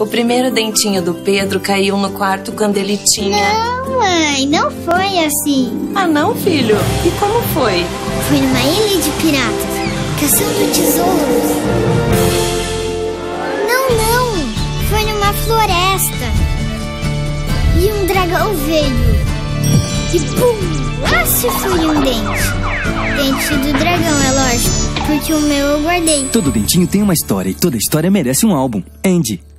O primeiro dentinho do Pedro caiu no quarto quando ele tinha. Não, mãe, não foi assim. Ah, não, filho? E como foi? Foi numa ilha de piratas, caçando tesouros. Não, não, foi numa floresta. E um dragão veio. E pum, lá se foi um dente. Dente do dragão, é lógico, porque o meu eu guardei. Todo dentinho tem uma história e toda história merece um álbum. Andy.